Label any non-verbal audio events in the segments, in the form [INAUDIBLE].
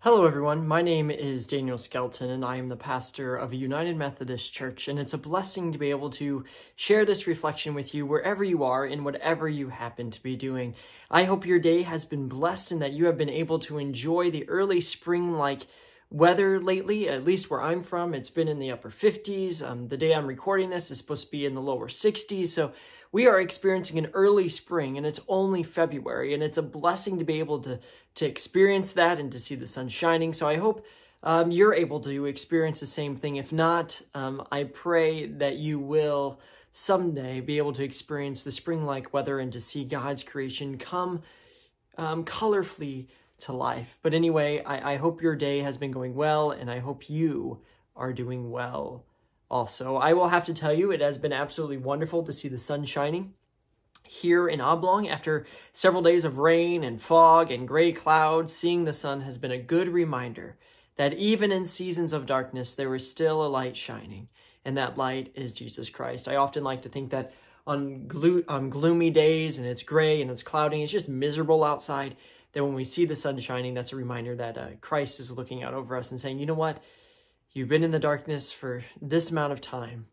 Hello, everyone. My name is Daniel Skelton, and I am the pastor of a United Methodist Church. And it's a blessing to be able to share this reflection with you wherever you are and whatever you happen to be doing. I hope your day has been blessed and that you have been able to enjoy the early spring like weather lately, at least where I'm from. It's been in the upper 50s. Um, the day I'm recording this is supposed to be in the lower 60s. So we are experiencing an early spring and it's only February and it's a blessing to be able to, to experience that and to see the sun shining. So I hope um, you're able to experience the same thing. If not, um, I pray that you will someday be able to experience the spring-like weather and to see God's creation come um, colorfully to life. But anyway, I, I hope your day has been going well and I hope you are doing well also. I will have to tell you, it has been absolutely wonderful to see the sun shining here in Oblong after several days of rain and fog and gray clouds. Seeing the sun has been a good reminder that even in seasons of darkness, there is still a light shining, and that light is Jesus Christ. I often like to think that on, glo on gloomy days and it's gray and it's cloudy, it's just miserable outside, that when we see the sun shining, that's a reminder that uh, Christ is looking out over us and saying, you know what? You've been in the darkness for this amount of time.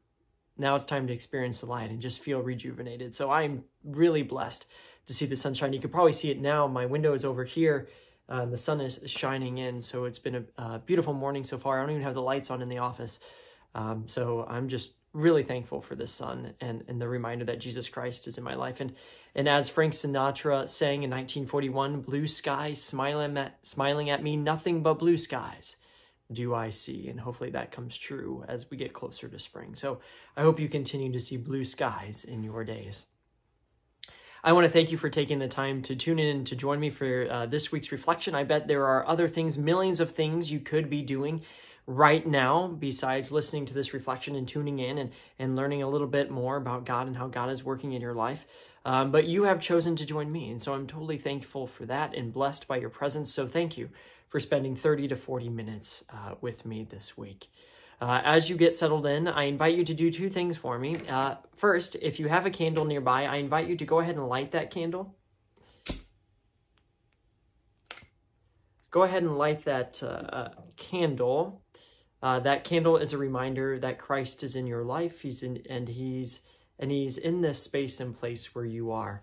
Now it's time to experience the light and just feel rejuvenated. So I'm really blessed to see the sunshine. You can probably see it now. My window is over here. Uh, the sun is shining in, so it's been a, a, beautiful morning so far. I don't even have the lights on in the office. Um, so I'm just really thankful for this sun and, and the reminder that Jesus Christ is in my life. And, and as Frank Sinatra sang in 1941, blue skies smiling at, smiling at me, nothing but blue skies do I see? And hopefully that comes true as we get closer to spring. So I hope you continue to see blue skies in your days. I want to thank you for taking the time to tune in to join me for uh, this week's reflection. I bet there are other things, millions of things you could be doing right now besides listening to this reflection and tuning in and, and learning a little bit more about God and how God is working in your life. Um, but you have chosen to join me, and so I'm totally thankful for that and blessed by your presence. So thank you for spending 30 to 40 minutes uh, with me this week. Uh, as you get settled in, I invite you to do two things for me. Uh, first, if you have a candle nearby, I invite you to go ahead and light that candle. Go ahead and light that uh, uh, candle. Uh, that candle is a reminder that Christ is in your life. He's in, and he's and he's in this space and place where you are.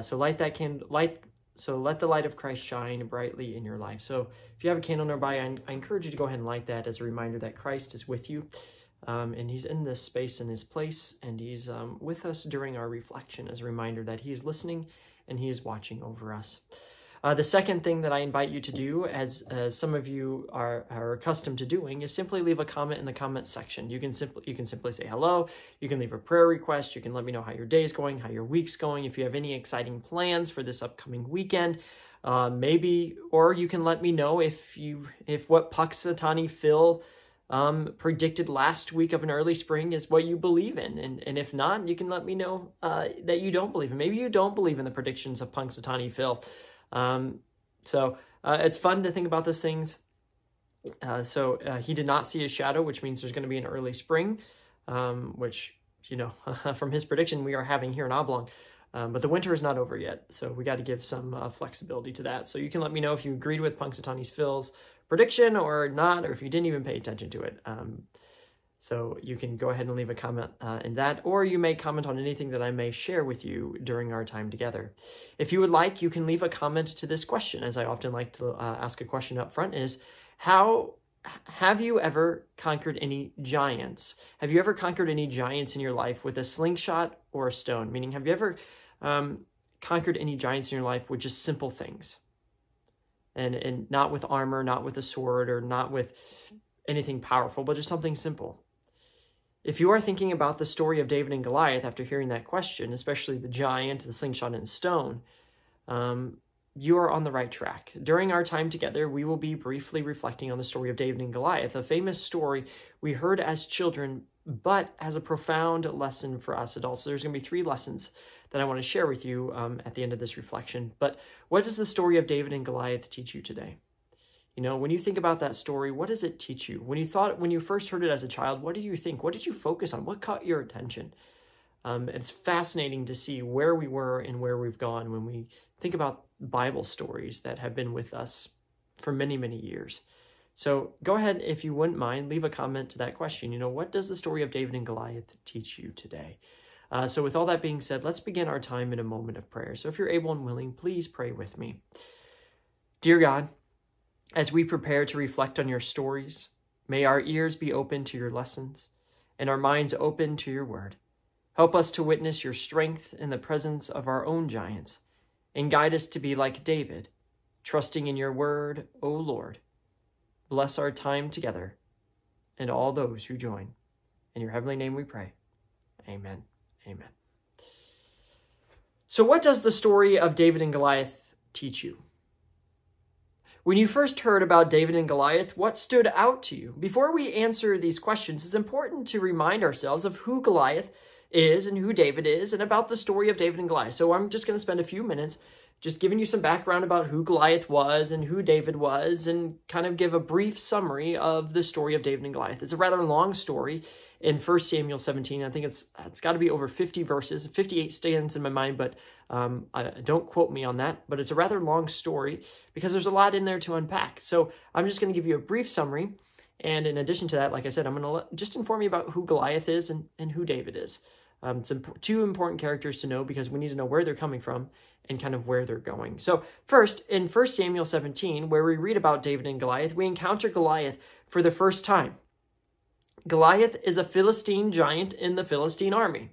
so light that candle, light so let the light of Christ shine brightly in your life. So if you have a candle nearby, I, I encourage you to go ahead and light that as a reminder that Christ is with you. Um, and he's in this space and his place, and he's um, with us during our reflection as a reminder that he is listening and he is watching over us. Uh, the second thing that I invite you to do, as, as some of you are, are accustomed to doing, is simply leave a comment in the comment section. You can simply you can simply say hello. You can leave a prayer request. You can let me know how your day is going, how your week's going. If you have any exciting plans for this upcoming weekend, uh, maybe, or you can let me know if you if what Punxsutawney Phil um, predicted last week of an early spring is what you believe in. And, and if not, you can let me know uh, that you don't believe in. Maybe you don't believe in the predictions of Punxsutawney Phil. Um, so uh, it's fun to think about those things. Uh, so uh, he did not see a shadow, which means there's going to be an early spring, um, which, you know, [LAUGHS] from his prediction, we are having here in Oblong. Um, but the winter is not over yet, so we got to give some uh, flexibility to that. So you can let me know if you agreed with Punxsutawney's Phil's prediction or not, or if you didn't even pay attention to it. Um, so you can go ahead and leave a comment uh, in that, or you may comment on anything that I may share with you during our time together. If you would like, you can leave a comment to this question, as I often like to uh, ask a question up front is, how have you ever conquered any giants? Have you ever conquered any giants in your life with a slingshot or a stone? Meaning, have you ever um, conquered any giants in your life with just simple things? And, and not with armor, not with a sword, or not with anything powerful, but just something simple. If you are thinking about the story of David and Goliath after hearing that question, especially the giant, the slingshot, and stone, um, you are on the right track. During our time together, we will be briefly reflecting on the story of David and Goliath, a famous story we heard as children, but as a profound lesson for us adults. So there's going to be three lessons that I want to share with you um, at the end of this reflection. But what does the story of David and Goliath teach you today? You know, when you think about that story, what does it teach you? When you thought, when you first heard it as a child, what did you think? What did you focus on? What caught your attention? Um, it's fascinating to see where we were and where we've gone when we think about Bible stories that have been with us for many, many years. So go ahead, if you wouldn't mind, leave a comment to that question. You know, what does the story of David and Goliath teach you today? Uh, so with all that being said, let's begin our time in a moment of prayer. So if you're able and willing, please pray with me. Dear God, as we prepare to reflect on your stories, may our ears be open to your lessons and our minds open to your word. Help us to witness your strength in the presence of our own giants and guide us to be like David, trusting in your word, O Lord. Bless our time together and all those who join. In your heavenly name we pray. Amen. Amen. So, what does the story of David and Goliath teach you? When you first heard about David and Goliath, what stood out to you? Before we answer these questions, it's important to remind ourselves of who Goliath is and who David is and about the story of David and Goliath. So, I'm just going to spend a few minutes just giving you some background about who Goliath was and who David was, and kind of give a brief summary of the story of David and Goliath. It's a rather long story in 1 Samuel 17. I think it's it's got to be over 50 verses. 58 stands in my mind, but um, I, don't quote me on that. But it's a rather long story because there's a lot in there to unpack. So I'm just going to give you a brief summary. And in addition to that, like I said, I'm going to just inform you about who Goliath is and, and who David is. Um, it's imp- two important characters to know because we need to know where they're coming from and kind of where they're going. So, first, in 1 Samuel 17, where we read about David and Goliath, we encounter Goliath for the first time. Goliath is a Philistine giant in the Philistine army.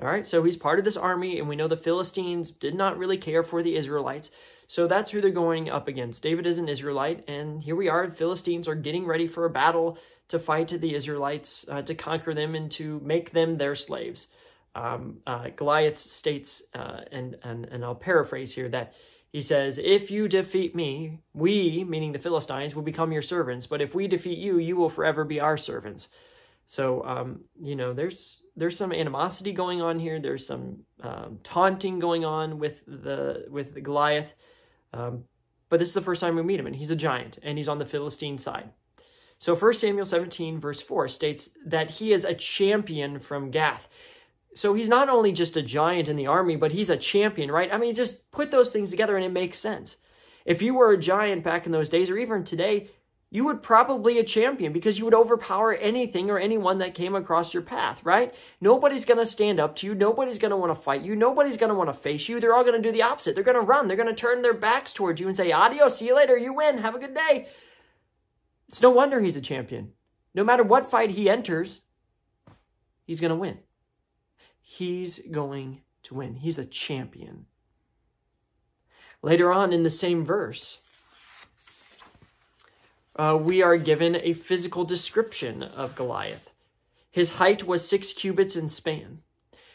All right, so he's part of this army, and we know the Philistines did not really care for the Israelites. So that's who they're going up against. David is an Israelite, and here we are. Philistines are getting ready for a battle to fight to the Israelites, uh, to conquer them, and to make them their slaves. Um, uh, Goliath states, uh, and, and, and I'll paraphrase here, that he says, If you defeat me, we, meaning the Philistines, will become your servants. But if we defeat you, you will forever be our servants. So, um, you know, there's there's some animosity going on here. There's some um, taunting going on with the with the Goliath. Um, but this is the first time we meet him, and he's a giant, and he's on the Philistine side. So 1 Samuel 17, verse 4 states that he is a champion from Gath. So he's not only just a giant in the army, but he's a champion, right? I mean, just put those things together and it makes sense. If you were a giant back in those days, or even today, you would probably a champion because you would overpower anything or anyone that came across your path, right? Nobody's going to stand up to you. Nobody's going to want to fight you. Nobody's going to want to face you. They're all going to do the opposite. They're going to run. They're going to turn their backs towards you and say, adios, see you later. You win. Have a good day. It's no wonder he's a champion. No matter what fight he enters, he's going to win. He's going to win. He's a champion. Later on in the same verse, uh, we are given a physical description of Goliath. His height was six cubits in span.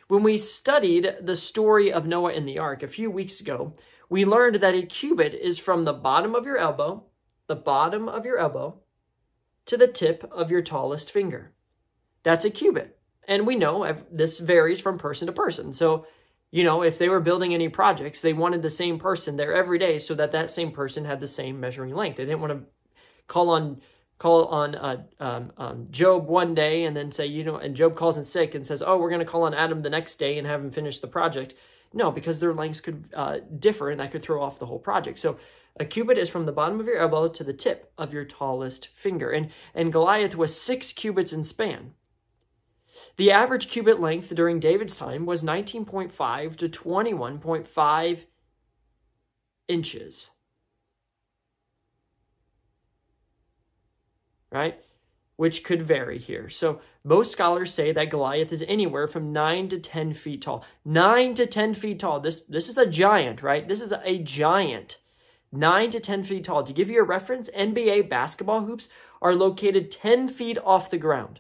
When we studied the story of Noah and the ark a few weeks ago, we learned that a cubit is from the bottom of your elbow, the bottom of your elbow, to the tip of your tallest finger. That's a cubit. And we know this varies from person to person. So, you know, if they were building any projects, they wanted the same person there every day so that that same person had the same measuring length. They didn't want to call on call on uh, um, um, Job one day and then say, you know, and Job calls in sick and says, oh, we're going to call on Adam the next day and have him finish the project. No, because their lengths could uh, differ and that could throw off the whole project. So a cubit is from the bottom of your elbow to the tip of your tallest finger. And, and Goliath was six cubits in span. The average cubit length during David's time was 19.5 to 21.5 inches. Right? Which could vary here. So most scholars say that Goliath is anywhere from 9 to 10 feet tall. 9 to 10 feet tall. This, this is a giant, right? This is a giant. 9 to 10 feet tall. To give you a reference, NBA basketball hoops are located 10 feet off the ground.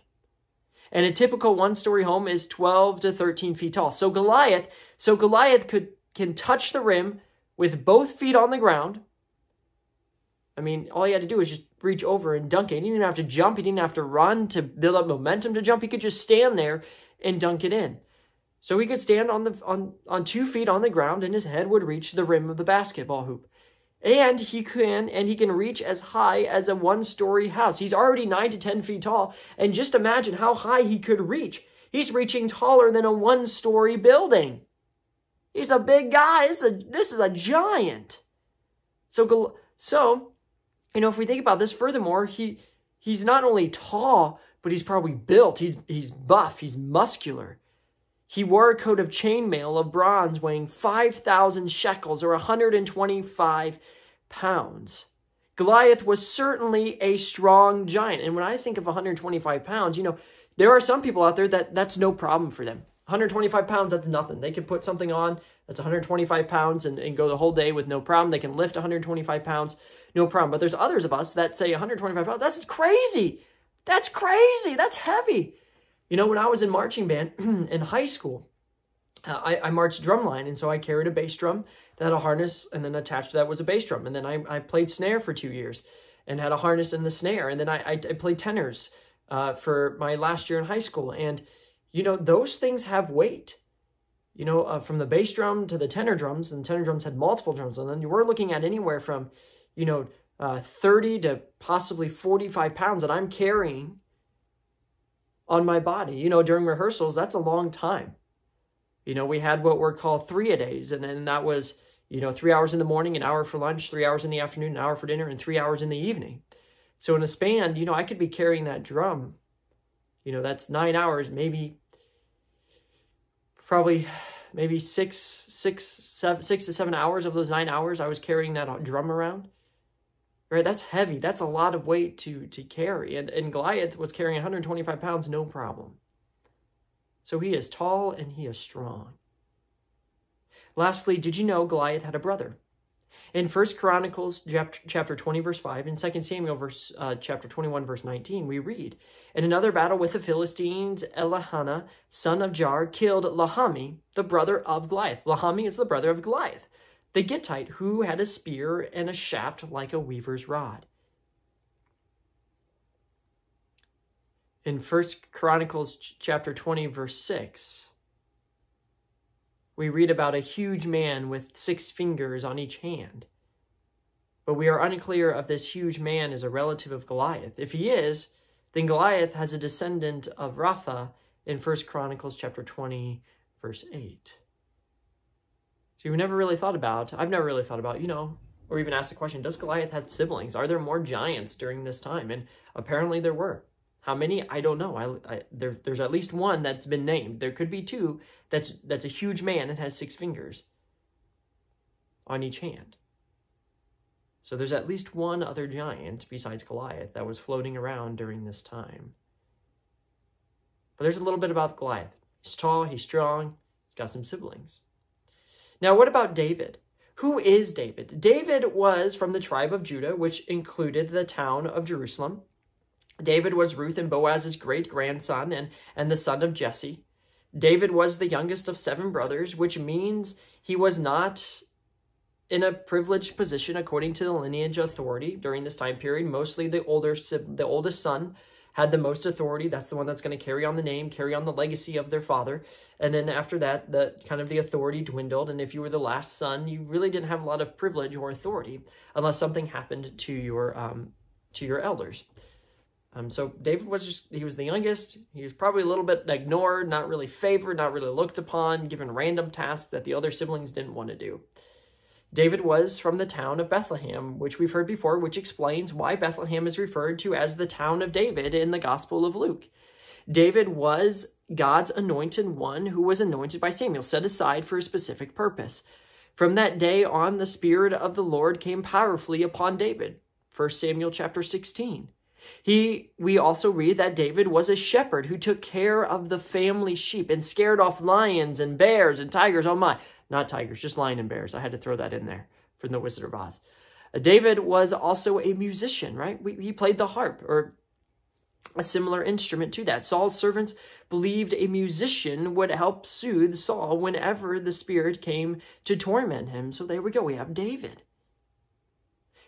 And a typical one-story home is 12 to 13 feet tall. So Goliath, so Goliath could can touch the rim with both feet on the ground. I mean, all he had to do was just reach over and dunk it. He didn't even have to jump. He didn't have to run to build up momentum to jump. He could just stand there and dunk it in. So he could stand on the on on two feet on the ground and his head would reach the rim of the basketball hoop. And he can and he can reach as high as a one-story house. He's already 9 to 10 feet tall, and just imagine how high he could reach. He's reaching taller than a one-story building. He's a big guy. This is a, this is a giant. So so you know, if we think about this furthermore, he he's not only tall, but he's probably built. He's he's buff, he's muscular. He wore a coat of chainmail of bronze weighing 5,000 shekels or 125 pounds. Goliath was certainly a strong giant. And when I think of 125 pounds, you know, there are some people out there that that's no problem for them. 125 pounds, that's nothing. They can put something on that's 125 pounds and, and go the whole day with no problem. They can lift 125 pounds, no problem. But there's others of us that say 125 pounds, that's crazy. That's crazy. That's heavy. You know, when I was in marching band [CLEARS THROAT] in high school, uh, I, I marched drumline, and so I carried a bass drum that had a harness, and then attached to that was a bass drum. And then I, I played snare for two years and had a harness and the snare. And then I, I, I played tenors uh, for my last year in high school. And, you know, those things have weight. You know, uh, from the bass drum to the tenor drums, and tenor drums had multiple drums and then You were looking at anywhere from, you know, uh, 30 to possibly 45 pounds that I'm carrying on my body. You know, during rehearsals, that's a long time. You know, we had what were called three a days, and then that was, you know, three hours in the morning, an hour for lunch, three hours in the afternoon, an hour for dinner, and three hours in the evening. So in a span, you know, I could be carrying that drum. You know, that's nine hours, maybe, probably, maybe six, six, seven, six to seven hours of those nine hours, I was carrying that drum around right? That's heavy. That's a lot of weight to, to carry. And, and Goliath was carrying 125 pounds, no problem. So he is tall and he is strong. Lastly, did you know Goliath had a brother? In 1 Chronicles chapter 20, verse 5, and 2 Samuel verse, uh, chapter 21, verse 19, we read, In another battle with the Philistines, Elihana, son of Jar, killed Lahami, the brother of Goliath. Lahami is the brother of Goliath the Gittite, who had a spear and a shaft like a weaver's rod. In First Chronicles chapter 20, verse 6, we read about a huge man with six fingers on each hand. But we are unclear if this huge man is a relative of Goliath. If he is, then Goliath has a descendant of Rapha in First Chronicles chapter 20, verse 8. So you never really thought about, I've never really thought about, you know, or even asked the question, does Goliath have siblings? Are there more giants during this time? And apparently there were. How many? I don't know. I, I there, there's at least one that's been named. There could be two that's that's a huge man and has six fingers on each hand. So there's at least one other giant besides Goliath that was floating around during this time. But there's a little bit about Goliath. He's tall, he's strong, he's got some siblings. Now, what about David? Who is David? David was from the tribe of Judah, which included the town of Jerusalem. David was Ruth and Boaz's great grandson and, and the son of Jesse. David was the youngest of seven brothers, which means he was not in a privileged position according to the lineage authority during this time period. Mostly the older the oldest son had the most authority. That's the one that's going to carry on the name, carry on the legacy of their father. And then after that, the kind of the authority dwindled. And if you were the last son, you really didn't have a lot of privilege or authority unless something happened to your um, to your elders. Um, so David was just, he was the youngest. He was probably a little bit ignored, not really favored, not really looked upon, given random tasks that the other siblings didn't want to do. David was from the town of Bethlehem, which we've heard before, which explains why Bethlehem is referred to as the town of David in the Gospel of Luke. David was God's anointed one who was anointed by Samuel, set aside for a specific purpose. From that day on, the Spirit of the Lord came powerfully upon David. 1 Samuel chapter 16. He, we also read that David was a shepherd who took care of the family sheep and scared off lions and bears and tigers. Oh my, not tigers, just lion and bears. I had to throw that in there from the Wizard of Oz. Uh, David was also a musician, right? We, he played the harp or a similar instrument to that. Saul's servants believed a musician would help soothe Saul whenever the spirit came to torment him. So there we go. We have David.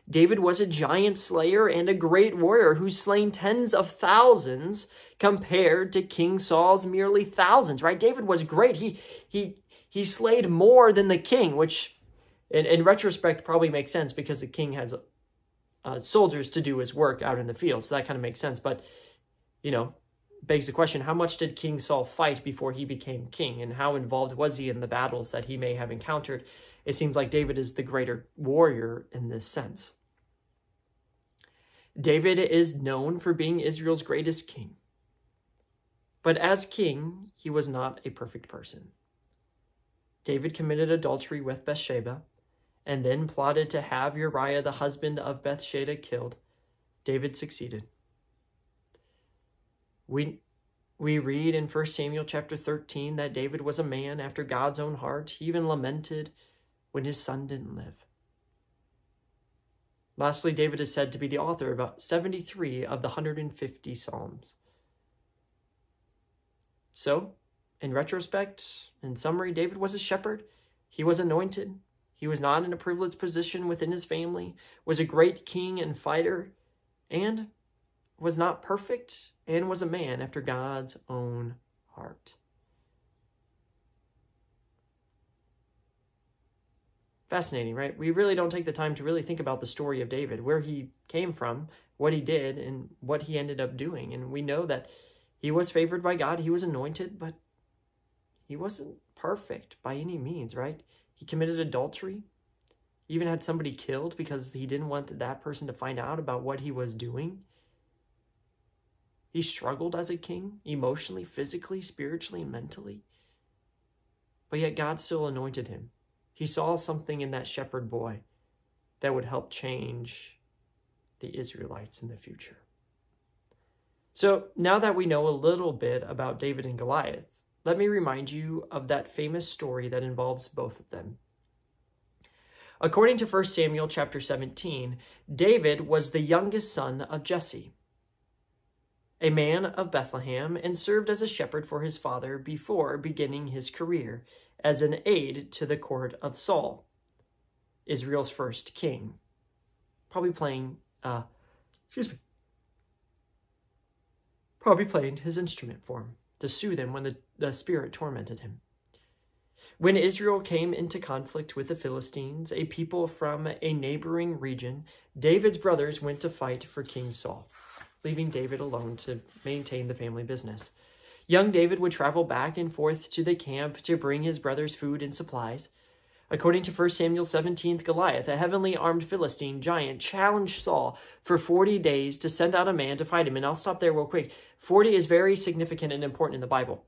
David was a giant slayer and a great warrior who slain tens of thousands compared to King Saul's merely thousands, right? David was great. He, he, he slayed more than the king, which in, in retrospect probably makes sense because the king has uh, soldiers to do his work out in the field. So that kind of makes sense. But, you know, begs the question, how much did King Saul fight before he became king? And how involved was he in the battles that he may have encountered? It seems like David is the greater warrior in this sense. David is known for being Israel's greatest king. But as king, he was not a perfect person. David committed adultery with Bathsheba and then plotted to have Uriah, the husband of Bathsheba, killed. David succeeded. We, we read in 1 Samuel chapter 13 that David was a man after God's own heart. He even lamented when his son didn't live. Lastly, David is said to be the author of about 73 of the 150 Psalms. So, in retrospect, in summary, David was a shepherd. He was anointed. He was not in a privileged position within his family, was a great king and fighter, and was not perfect, and was a man after God's own heart. Fascinating, right? We really don't take the time to really think about the story of David, where he came from, what he did, and what he ended up doing. And we know that he was favored by God, he was anointed, but he wasn't perfect by any means, right? He committed adultery, even had somebody killed because he didn't want that person to find out about what he was doing. He struggled as a king, emotionally, physically, spiritually, and mentally. But yet God still anointed him. He saw something in that shepherd boy that would help change the Israelites in the future. So now that we know a little bit about David and Goliath, let me remind you of that famous story that involves both of them. According to 1 Samuel chapter 17, David was the youngest son of Jesse, a man of Bethlehem, and served as a shepherd for his father before beginning his career as an aide to the court of Saul, Israel's first king. Probably playing, uh, excuse me, probably playing his instrument for him to soothe him when the, the spirit tormented him. When Israel came into conflict with the Philistines, a people from a neighboring region, David's brothers went to fight for King Saul, leaving David alone to maintain the family business. Young David would travel back and forth to the camp to bring his brothers food and supplies. According to 1 Samuel 17, Goliath, a heavily armed Philistine giant, challenged Saul for 40 days to send out a man to fight him. And I'll stop there real quick. 40 is very significant and important in the Bible.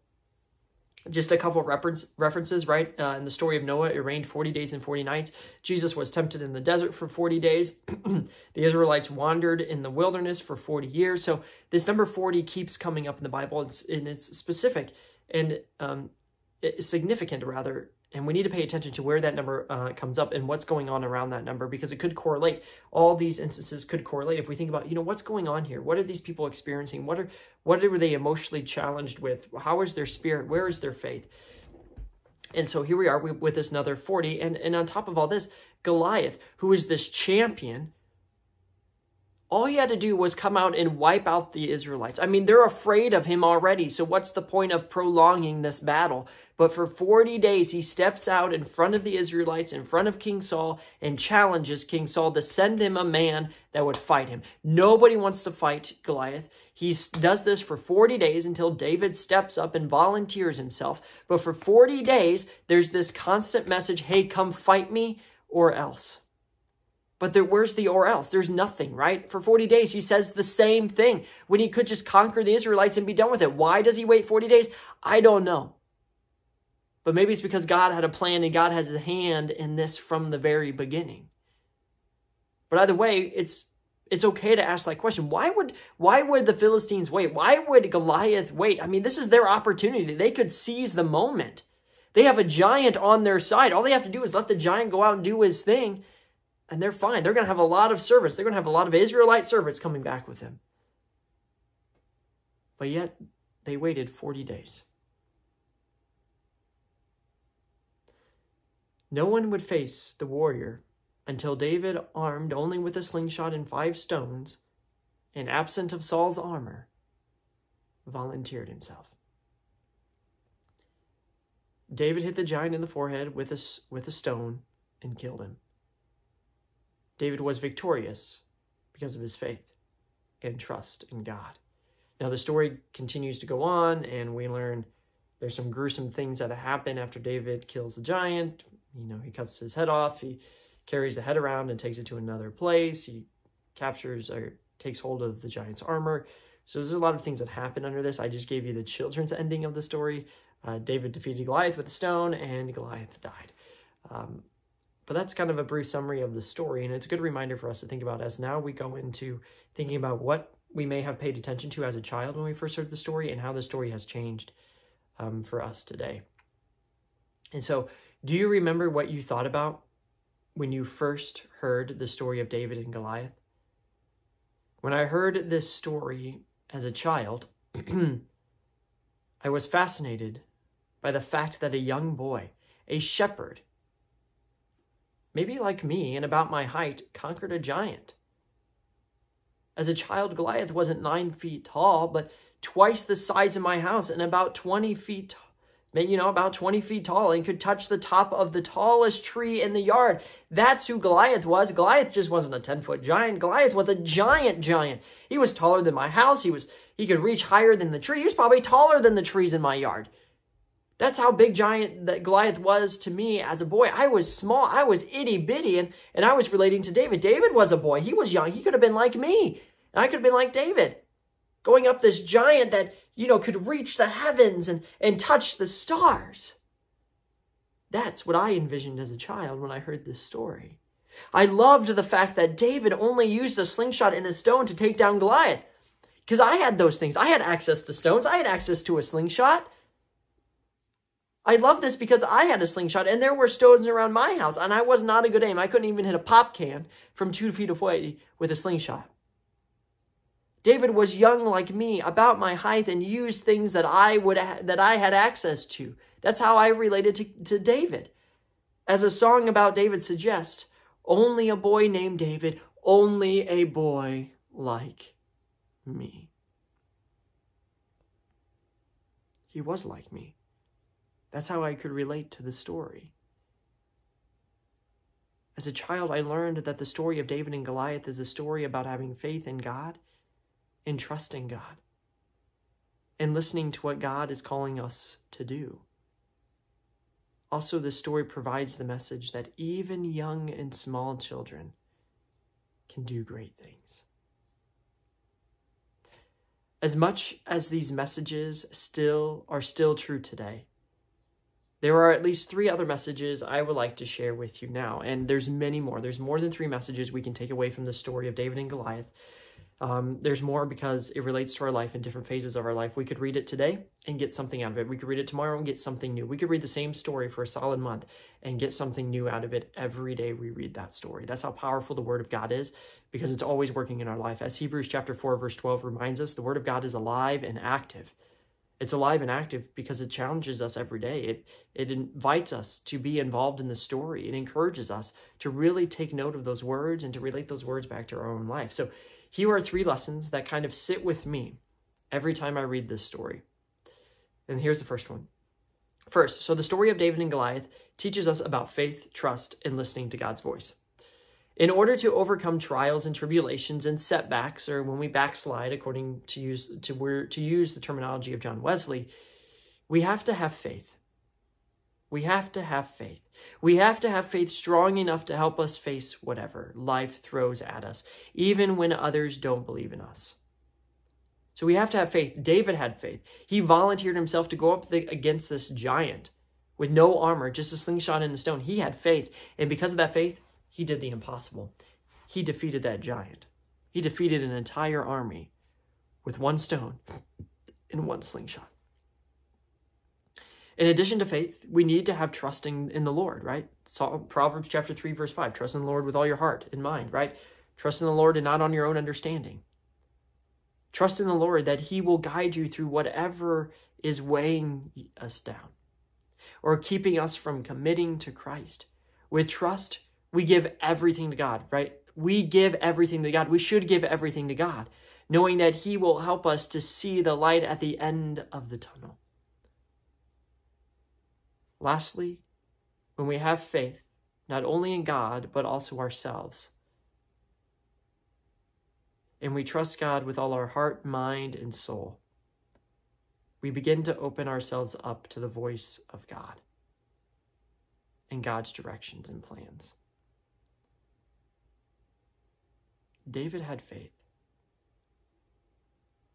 Just a couple of reference, references, right? Uh, in the story of Noah, it rained 40 days and 40 nights. Jesus was tempted in the desert for 40 days. [CLEARS THROAT] the Israelites wandered in the wilderness for 40 years. So this number 40 keeps coming up in the Bible, it's, and it's specific and um, it's significant, rather, and we need to pay attention to where that number uh, comes up and what's going on around that number because it could correlate. All these instances could correlate if we think about, you know, what's going on here? What are these people experiencing? What are what are they emotionally challenged with? How is their spirit? Where is their faith? And so here we are with this another 40. And, and on top of all this, Goliath, who is this champion all he had to do was come out and wipe out the Israelites. I mean, they're afraid of him already, so what's the point of prolonging this battle? But for 40 days, he steps out in front of the Israelites, in front of King Saul, and challenges King Saul to send him a man that would fight him. Nobody wants to fight Goliath. He does this for 40 days until David steps up and volunteers himself. But for 40 days, there's this constant message, hey, come fight me or else. But there, where's the or else? There's nothing, right? For 40 days, he says the same thing when he could just conquer the Israelites and be done with it. Why does he wait 40 days? I don't know. But maybe it's because God had a plan and God has a hand in this from the very beginning. But either way, it's it's okay to ask that question. Why would why would the Philistines wait? Why would Goliath wait? I mean, this is their opportunity. They could seize the moment. They have a giant on their side. All they have to do is let the giant go out and do his thing and they're fine. They're going to have a lot of servants. They're going to have a lot of Israelite servants coming back with them. But yet, they waited 40 days. No one would face the warrior until David, armed only with a slingshot and five stones, and absent of Saul's armor, volunteered himself. David hit the giant in the forehead with a, with a stone and killed him. David was victorious because of his faith and trust in God. Now, the story continues to go on, and we learn there's some gruesome things that happen after David kills the giant. You know, he cuts his head off, he carries the head around and takes it to another place. He captures or takes hold of the giant's armor. So there's a lot of things that happen under this. I just gave you the children's ending of the story. Uh, David defeated Goliath with a stone, and Goliath died. Um, but that's kind of a brief summary of the story, and it's a good reminder for us to think about as now we go into thinking about what we may have paid attention to as a child when we first heard the story and how the story has changed um, for us today. And so, do you remember what you thought about when you first heard the story of David and Goliath? When I heard this story as a child, [CLEARS THROAT] I was fascinated by the fact that a young boy, a shepherd, maybe like me and about my height, conquered a giant. As a child, Goliath wasn't nine feet tall, but twice the size of my house and about 20 feet you know, about 20 feet tall and could touch the top of the tallest tree in the yard. That's who Goliath was. Goliath just wasn't a 10 foot giant. Goliath was a giant giant. He was taller than my house. He was, he could reach higher than the tree. He was probably taller than the trees in my yard. That's how big giant that Goliath was to me as a boy. I was small. I was itty bitty and, and I was relating to David. David was a boy. He was young. He could have been like me. And I could have been like David. Going up this giant that you know, could reach the heavens and, and touch the stars. That's what I envisioned as a child when I heard this story. I loved the fact that David only used a slingshot and a stone to take down Goliath. Because I had those things. I had access to stones. I had access to a slingshot. I love this because I had a slingshot and there were stones around my house and I was not a good aim. I couldn't even hit a pop can from two feet away with a slingshot. David was young like me, about my height, and used things that I would that I had access to. That's how I related to, to David. As a song about David suggests, only a boy named David, only a boy like me. He was like me. That's how I could relate to the story. As a child, I learned that the story of David and Goliath is a story about having faith in God in trusting God and listening to what God is calling us to do. Also, this story provides the message that even young and small children can do great things. As much as these messages still are still true today, there are at least three other messages I would like to share with you now, and there's many more. There's more than three messages we can take away from the story of David and Goliath um, there's more because it relates to our life in different phases of our life. We could read it today and get something out of it. We could read it tomorrow and get something new. We could read the same story for a solid month and get something new out of it every day we read that story. That's how powerful the Word of God is because it's always working in our life. As Hebrews chapter 4, verse 12 reminds us, the Word of God is alive and active. It's alive and active because it challenges us every day. It, it invites us to be involved in the story. It encourages us to really take note of those words and to relate those words back to our own life. So here are three lessons that kind of sit with me every time I read this story. And here's the first one. First, so the story of David and Goliath teaches us about faith, trust, and listening to God's voice. In order to overcome trials and tribulations and setbacks, or when we backslide, according to use to to use the terminology of John Wesley, we have to have faith. We have to have faith. We have to have faith strong enough to help us face whatever life throws at us, even when others don't believe in us. So we have to have faith. David had faith. He volunteered himself to go up the, against this giant with no armor, just a slingshot and a stone. He had faith. And because of that faith, he did the impossible. He defeated that giant. He defeated an entire army with one stone and one slingshot. In addition to faith, we need to have trusting in the Lord, right? Proverbs chapter 3, verse 5. Trust in the Lord with all your heart and mind, right? Trust in the Lord and not on your own understanding. Trust in the Lord that He will guide you through whatever is weighing us down or keeping us from committing to Christ. With trust, we give everything to God, right? We give everything to God. We should give everything to God, knowing that He will help us to see the light at the end of the tunnel. Lastly, when we have faith, not only in God, but also ourselves, and we trust God with all our heart, mind, and soul, we begin to open ourselves up to the voice of God and God's directions and plans. David had faith.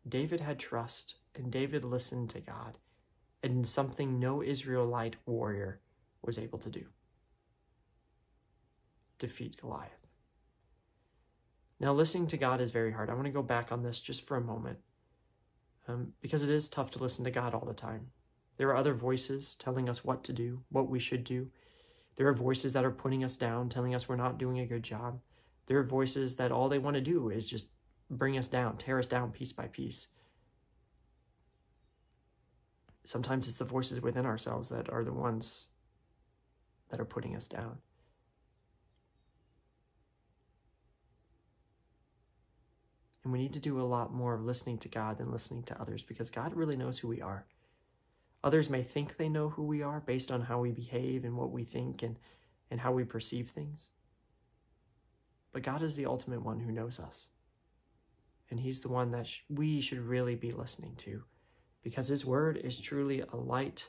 David had trust, and David listened to God, and something no Israelite warrior was able to do defeat Goliath. Now, listening to God is very hard. I want to go back on this just for a moment um, because it is tough to listen to God all the time. There are other voices telling us what to do, what we should do. There are voices that are putting us down, telling us we're not doing a good job. There are voices that all they want to do is just bring us down, tear us down piece by piece. Sometimes it's the voices within ourselves that are the ones that are putting us down. And we need to do a lot more of listening to God than listening to others because God really knows who we are. Others may think they know who we are based on how we behave and what we think and, and how we perceive things. But God is the ultimate one who knows us. And He's the one that sh- we should really be listening to because His word is truly a light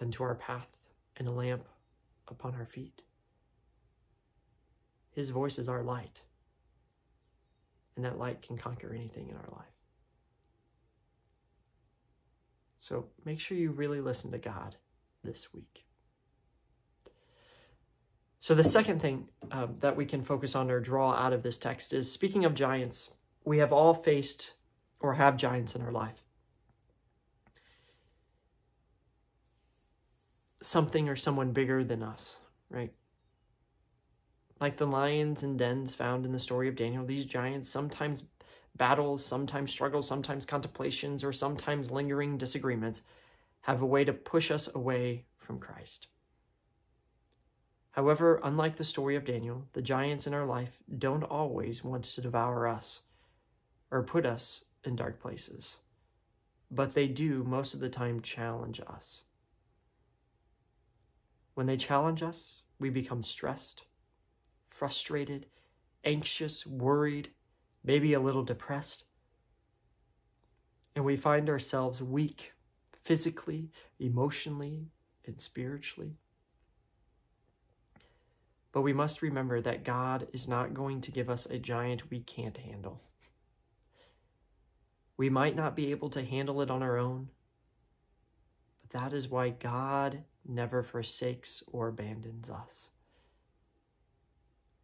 unto our path and a lamp upon our feet. His voice is our light and that light can conquer anything in our life. So make sure you really listen to God this week. So, the second thing um, that we can focus on or draw out of this text is speaking of giants, we have all faced or have giants in our life. Something or someone bigger than us, right? Like the lions and dens found in the story of Daniel, these giants sometimes battles, sometimes struggles, sometimes contemplations, or sometimes lingering disagreements have a way to push us away from Christ. However, unlike the story of Daniel, the giants in our life don't always want to devour us or put us in dark places, but they do most of the time challenge us. When they challenge us, we become stressed, frustrated, anxious, worried, maybe a little depressed. And we find ourselves weak physically, emotionally, and spiritually. But we must remember that God is not going to give us a giant we can't handle. We might not be able to handle it on our own, but that is why God never forsakes or abandons us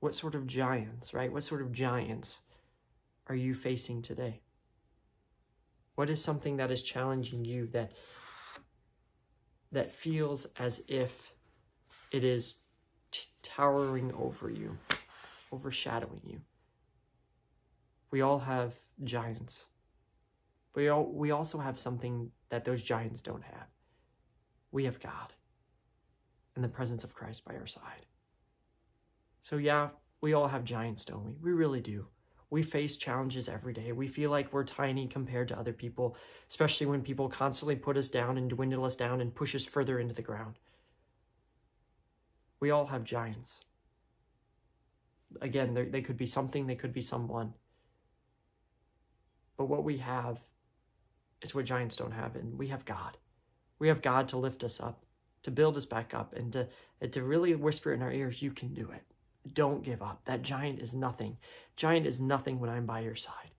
what sort of giants, right? What sort of giants are you facing today? What is something that is challenging you that that feels as if it is towering over you, overshadowing you? We all have giants. But we, all, we also have something that those giants don't have. We have God and the presence of Christ by our side. So, yeah, we all have giants, don't we? We really do. We face challenges every day. We feel like we're tiny compared to other people, especially when people constantly put us down and dwindle us down and push us further into the ground. We all have giants. Again, they could be something, they could be someone. But what we have is what giants don't have, and we have God. We have God to lift us up, to build us back up, and to, to really whisper in our ears, you can do it. Don't give up. That giant is nothing. Giant is nothing when I'm by your side.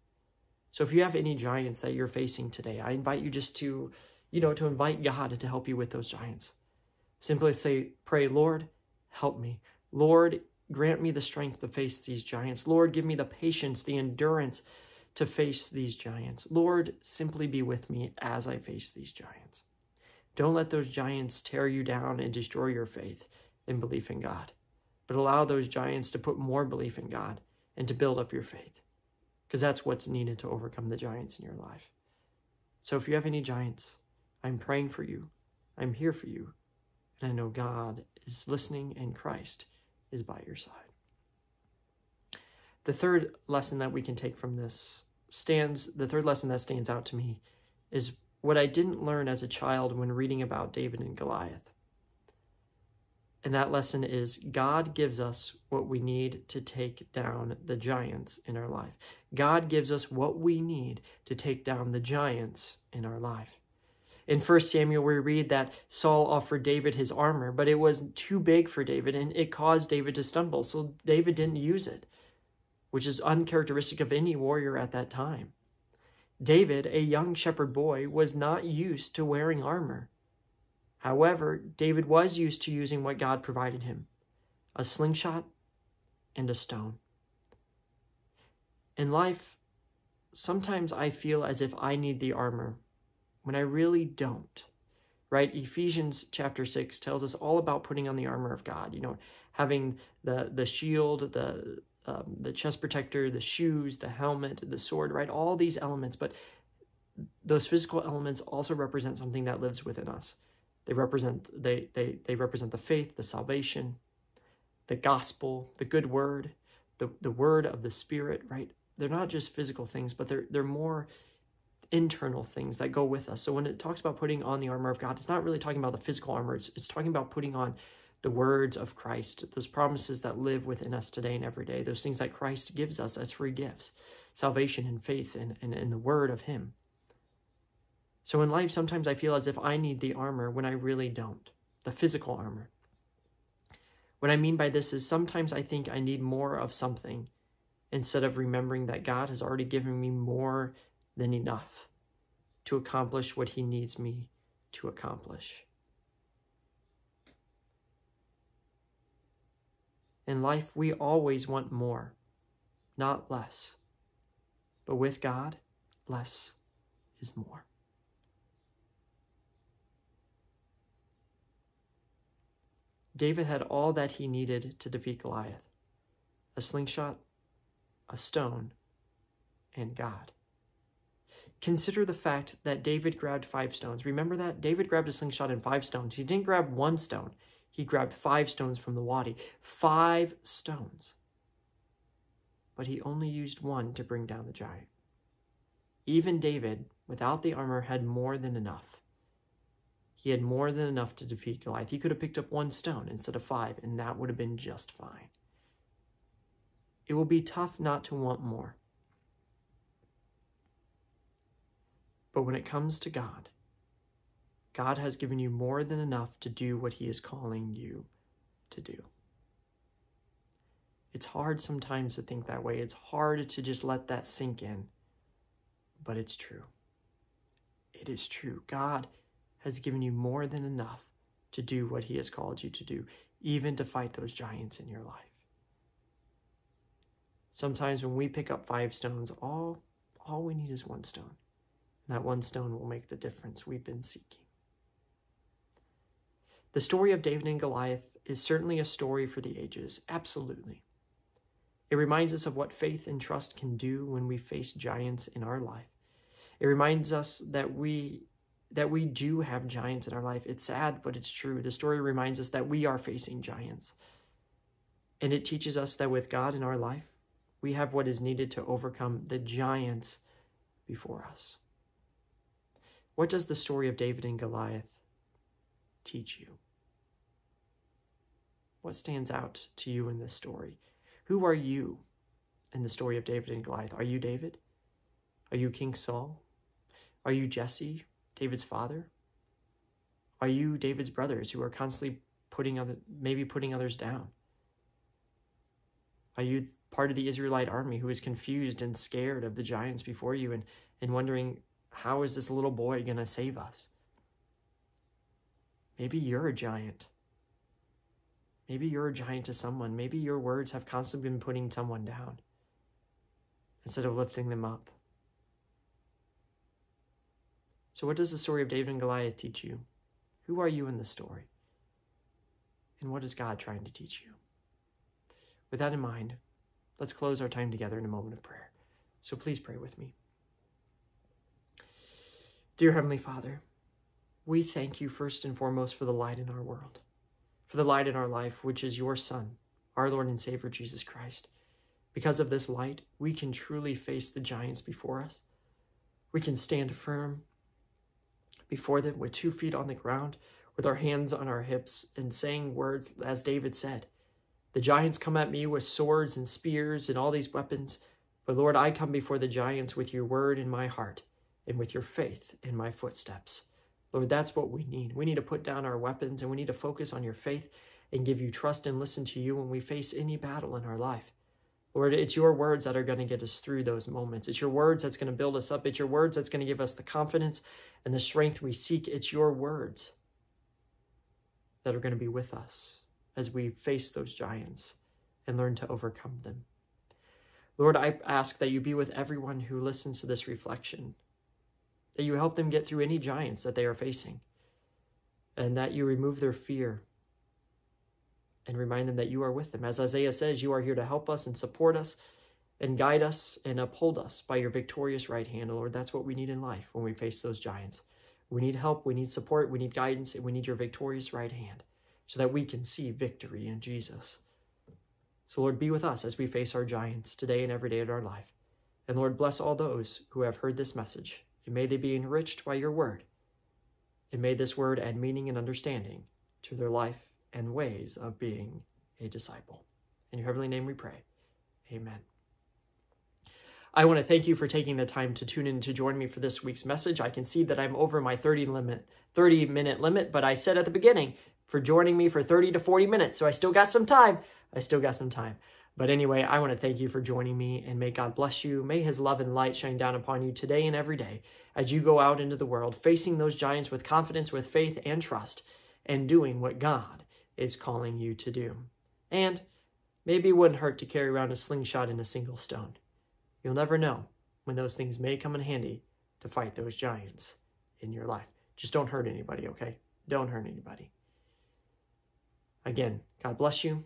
So if you have any giants that you're facing today, I invite you just to, you know, to invite God to help you with those giants. Simply say, pray, Lord, help me. Lord, grant me the strength to face these giants. Lord, give me the patience, the endurance to face these giants. Lord, simply be with me as I face these giants. Don't let those giants tear you down and destroy your faith and belief in God but allow those giants to put more belief in God and to build up your faith because that's what's needed to overcome the giants in your life. So if you have any giants, I'm praying for you. I'm here for you. And I know God is listening and Christ is by your side. The third lesson that we can take from this stands, the third lesson that stands out to me is what I didn't learn as a child when reading about David and Goliath. And that lesson is God gives us what we need to take down the giants in our life. God gives us what we need to take down the giants in our life. In 1 Samuel, we read that Saul offered David his armor, but it was too big for David and it caused David to stumble. So David didn't use it, which is uncharacteristic of any warrior at that time. David, a young shepherd boy, was not used to wearing armor. However, David was used to using what God provided him a slingshot and a stone. In life, sometimes I feel as if I need the armor when I really don't. Right? Ephesians chapter 6 tells us all about putting on the armor of God, you know, having the the shield, the um, the chest protector, the shoes, the helmet, the sword, right? All these elements, but those physical elements also represent something that lives within us. They represent they they they represent the faith, the salvation, the gospel, the good word, the the word of the spirit, right? They're not just physical things, but they're they're more internal things that go with us. So when it talks about putting on the armor of God, it's not really talking about the physical armor. It's, it's talking about putting on the words of Christ, those promises that live within us today and every day, those things that Christ gives us as free gifts, salvation and faith and, and, and the word of him. So in life, sometimes I feel as if I need the armor when I really don't, the physical armor. What I mean by this is sometimes I think I need more of something instead of remembering that God has already given me more than enough to accomplish what he needs me to accomplish. In life, we always want more, not less. But with God, less is more. David had all that he needed to defeat Goliath a slingshot, a stone, and God. Consider the fact that David grabbed five stones. Remember that? David grabbed a slingshot and five stones. He didn't grab one stone. He grabbed five stones from the wadi. Five stones. But he only used one to bring down the giant. Even David, without the armor, had more than enough. He had more than enough to defeat Goliath. He could have picked up one stone instead of five, and that would have been just fine. It will be tough not to want more. But when it comes to God, God has given you more than enough to do what He is calling you to do. It's hard sometimes to think that way. It's hard to just let that sink in, but it's true. It is true. God has given you more than enough to do what He has called you to do, even to fight those giants in your life. Sometimes when we pick up five stones, all, all we need is one stone. That one stone will make the difference we've been seeking. The story of David and Goliath is certainly a story for the ages, absolutely. It reminds us of what faith and trust can do when we face giants in our life. It reminds us that we that we do have giants in our life. It's sad, but it's true. The story reminds us that we are facing giants. And it teaches us that with God in our life, we have what is needed to overcome the giants before us. What does the story of David and Goliath teach you? What stands out to you in this story? Who are you in the story of David and Goliath? Are you David? Are you King Saul? Are you Jesse, David's father? Are you David's brothers who are constantly putting other, maybe putting others down? Are you part of the Israelite army who is confused and scared of the giants before you and, and wondering, how is this little boy going to save us? Maybe you're a giant. Maybe you're a giant to someone. Maybe your words have constantly been putting someone down instead of lifting them up. So, what does the story of David and Goliath teach you? Who are you in the story? And what is God trying to teach you? With that in mind, let's close our time together in a moment of prayer. So, please pray with me. Dear Heavenly Father, we thank you first and foremost for the light in our world, for the light in our life, which is your Son, our Lord and Savior Jesus Christ. Because of this light, we can truly face the giants before us. We can stand firm before them with two feet on the ground, with our hands on our hips, and saying words as David said The giants come at me with swords and spears and all these weapons, but Lord, I come before the giants with your word in my heart and with your faith in my footsteps. Lord, that's what we need. We need to put down our weapons and we need to focus on your faith and give you trust and listen to you when we face any battle in our life. Lord, it's your words that are going to get us through those moments. It's your words that's going to build us up. It's your words that's going to give us the confidence and the strength we seek. It's your words that are going to be with us as we face those giants and learn to overcome them. Lord, I ask that you be with everyone who listens to this reflection, that you help them get through any giants that they are facing, and that you remove their fear and remind them that you are with them. As Isaiah says, you are here to help us and support us and guide us and uphold us by your victorious right hand. Lord, that's what we need in life when we face those giants. We need help, we need support, we need guidance, and we need your victorious right hand so that we can see victory in Jesus. So, Lord, be with us as we face our giants today and every day of our life. And Lord, bless all those who have heard this message. And may they be enriched by your word. And may this word add meaning and understanding to their life and ways of being a disciple. In your heavenly name we pray. Amen. I want to thank you for taking the time to tune in to join me for this week's message. I can see that I'm over my 30 limit, 30 minute limit, but I said at the beginning for joining me for 30 to 40 minutes, so I still got some time. I still got some time. But anyway, I want to thank you for joining me and may God bless you. May his love and light shine down upon you today and every day as you go out into the world, facing those giants with confidence, with faith and trust, and doing what God is calling you to do. And maybe it wouldn't hurt to carry around a slingshot and a single stone. You'll never know when those things may come in handy to fight those giants in your life. Just don't hurt anybody, okay? Don't hurt anybody. Again, God bless you,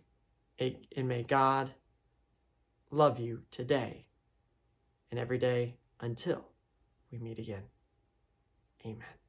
and may God love you today and every day until we meet again. Amen.